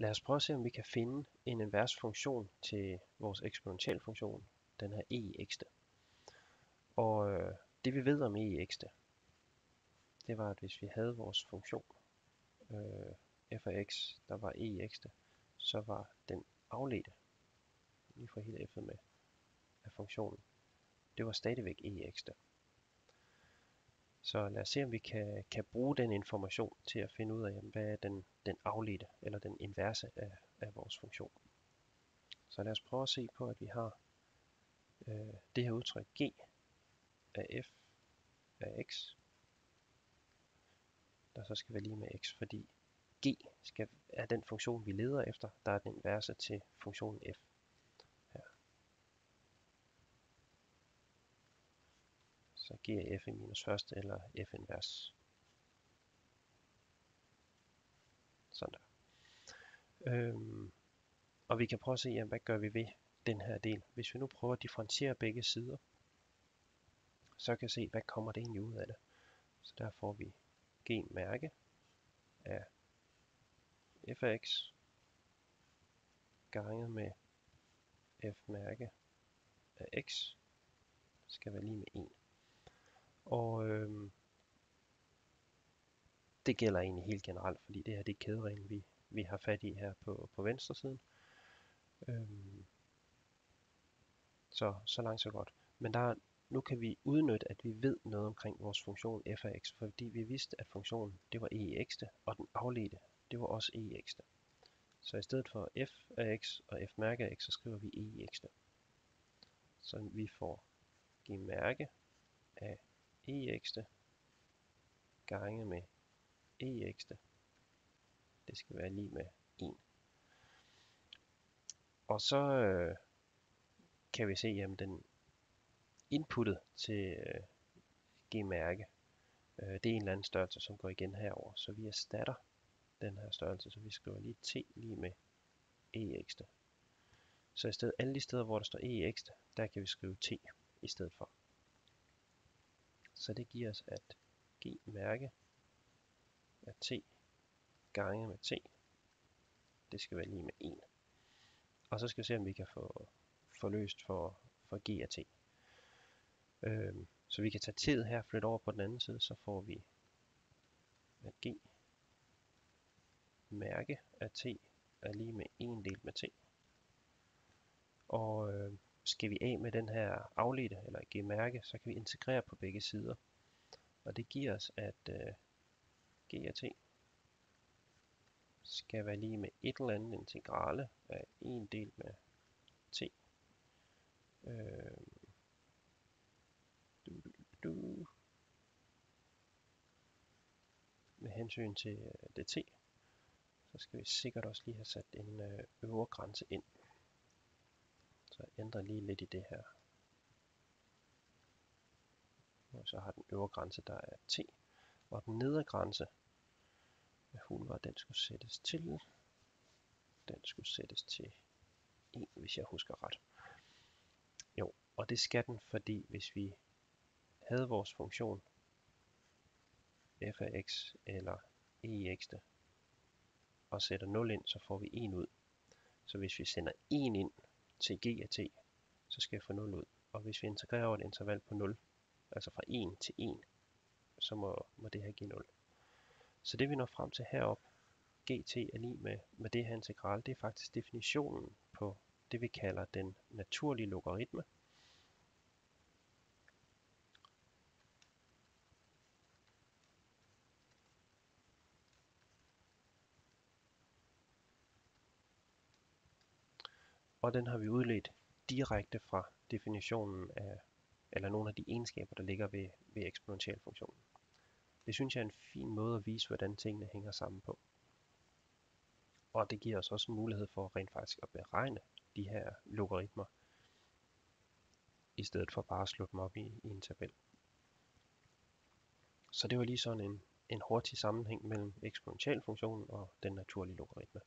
Lad os prøve at se, om vi kan finde en invers funktion til vores eksponentialfunktion, den her e i x'te. Og øh, det vi ved om e i x'te, det var, at hvis vi havde vores funktion øh, f af x, der var e i x'te, så var den afledte, lige for hele f'et med, af funktionen, det var stadigvæk e i x'te. Så lad os se, om vi kan, kan bruge den information til at finde ud af, hvad er den, den afledte, eller den inverse af, af vores funktion. Så lad os prøve at se på, at vi har øh, det her udtryk g af f af x, der så skal være lige med x, fordi g skal, er den funktion, vi leder efter, der er den inverse til funktionen f. så giver f minus første eller f invers. Sådan der. Øhm, og vi kan prøve at se, jamen, hvad gør vi ved den her del. Hvis vi nu prøver at differentiere begge sider, så kan vi se, hvad kommer det egentlig ud af det. Så der får vi g-mærke af f af x ganget med f-mærke af x skal være lige med 1. Og øh, det gælder egentlig helt generelt, fordi det her det er kædereglen, vi, vi har fat i her på, på venstre siden. Øh, så, så langt så godt. Men der, nu kan vi udnytte, at vi ved noget omkring vores funktion f af x, fordi vi vidste, at funktionen det var e i x, og den afledte, det var også e i x. Så i stedet for f af x og f mærke af x, så skriver vi e i x. Så vi får g mærke af ex'te gange med ex'te. Det skal være lige med 1. Og så øh, kan vi se, at den inputtet til øh, g-mærke, øh, det er en eller anden størrelse, som går igen herover. Så vi erstatter den her størrelse, så vi skriver lige t lige med ex'te. Så i stedet alle de steder, hvor der står ex'te, der kan vi skrive t i stedet for. Så det giver os, at g-mærke af t gange med t, det skal være lige med 1. Og så skal vi se, om vi kan få, få løst for, for g af t. Øhm, så vi kan tage tid her og flytte over på den anden side, så får vi at g mærke af t er lige med 1 delt med t. Og øh, skal vi af med den her afledte, eller g-mærke, så kan vi integrere på begge sider. Og det giver os, at øh, g af t skal være lige med et eller andet integrale af en del med t. Øh, du, du, du, med hensyn til dt, det t, så skal vi sikkert også lige have sat en øh, øvre grænse ind. Så jeg ændrer lige lidt i det her. Og så har den øvre grænse, der er t. Og den nedre grænse, hvad hun var, den skulle sættes til. Den skulle sættes til 1, hvis jeg husker ret. Jo, og det skal den, fordi hvis vi havde vores funktion f af x eller e i x og sætter 0 ind, så får vi 1 ud. Så hvis vi sender 1 ind, til g af t, så skal jeg få 0 ud. Og hvis vi integrerer over et interval på 0, altså fra 1 til 1, så må, må det her give 0. Så det vi når frem til herop, gt er lige med, med det her integral, det er faktisk definitionen på det vi kalder den naturlige logaritme. Og den har vi udledt direkte fra definitionen af, eller nogle af de egenskaber, der ligger ved, ved eksponentialfunktionen. Det synes jeg er en fin måde at vise, hvordan tingene hænger sammen på. Og det giver os også en mulighed for rent faktisk at beregne de her logaritmer, i stedet for bare at slå dem op i, i en tabel. Så det var lige sådan en, en hurtig sammenhæng mellem eksponentialfunktionen og den naturlige logaritme.